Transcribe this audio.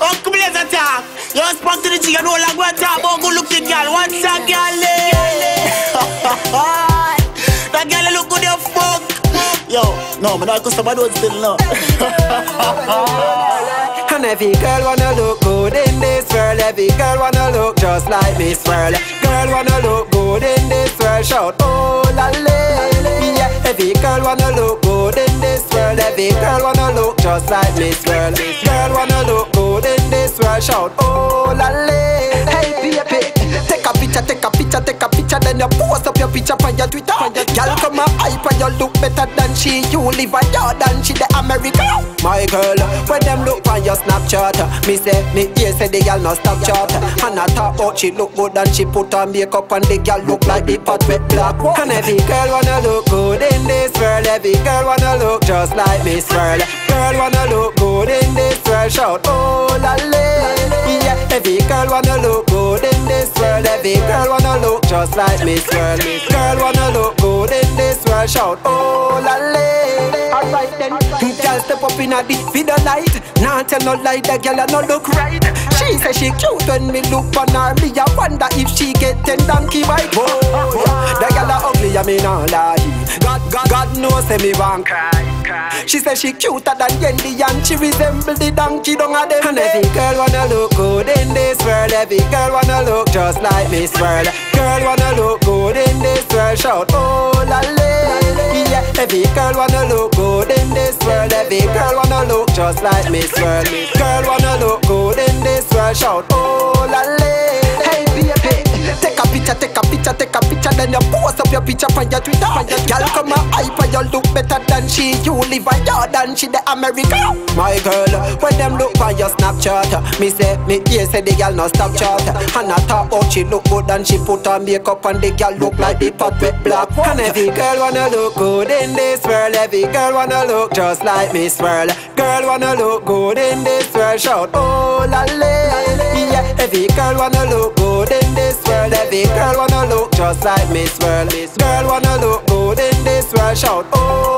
Uncle Blaze attack. You spoke to the chicken, no like what talk about oh, good looking girl. What's that girl? That girl look good, you fuck. Yo, no, man, I could somebody don't still know. And every girl wanna look good in this world Every girl wanna look just like Miss World Girl wanna look good in this world Shout oh la la Yeah, every girl wanna look good in this world Every girl wanna look just like Miss World Girl wanna look good in this world? Shout oh la la. Hey baby Take a picture, take a picture, take a picture. Then you post up your picture on your Twitter. Girl come and hype and you look better than she. You live a yard than she the America My girl, when them look on your Snapchat Me say, me ear say the girl no stop chat. And I talk about oh, she look good and she put on makeup And the girl look like the pot wet black. And every girl wanna look good in this world. Every girl wanna look just like Miss World Girl wanna look good in this world. Shout, oh la la Yeah, every girl wanna look good in this world. Every girl wanna look just like Miss World Girl wanna look good in this world. Shout, oh la la girl step up in a the video light Nah tell no lie, the girl a no look right. She say she cute when me look on her. Me a wonder if she get ten donkey bite Whoa, the girl a ugly, I me nah lie God, God, God knows say me want cry She say she cuter than Yendi and she resemble the donkey down a them And every girl wanna look good in this world. Every girl wanna look just like Miss World. Girl wanna look good in this world. Shout oh la la Yeah, every girl wanna look in this world Every girl wanna look just like Miss World. Girl wanna look good in this world Shout oh la la up your picture on your Twitter. Girl come and hype and you look better than she. You live a yard than she the America. My girl, when them look on your Snapchat Me say, me ear say the girl no stop chat. And I talk about oh, she look good and she put on makeup And the girl look like the pot wet black And every girl wanna look good in this world. Every girl wanna look just like Miss World. Girl wanna look good in this world. Shout, oh la la. Yeah, every girl wanna look good in Every girl wanna look just like Miss World Girl wanna look good in this world. Shout, oh